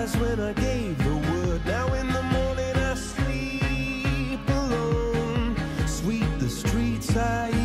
eyes when I gave the word. Now in the morning I sleep alone. Sweep the streets I